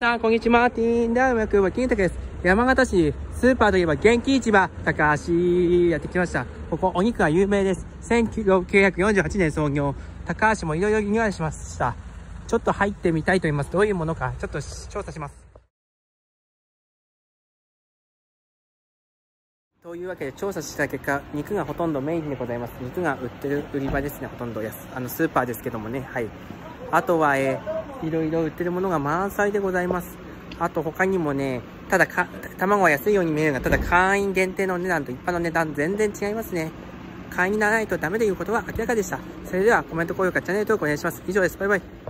さあ、こんにちは、マーティンダウン役は金太です。山形市、スーパーといえば元気市場、高橋、やってきました。ここ、お肉が有名です。1948年創業、高橋もいろいろリニューアルしました。ちょっと入ってみたいと言います。どういうものか、ちょっと調査します。というわけで調査した結果、肉がほとんどメインでございます。肉が売ってる売り場ですね、ほとんどやす。あの、スーパーですけどもね、はい。あとは、えーいろいろ売ってるものが満載でございます。あと他にもね、ただか、卵は安いように見えるが、ただ会員限定の値段と一般の値段全然違いますね。会員にならないとダメということは明らかでした。それではコメント、高評価、チャンネル登録お願いします。以上です。バイバイ。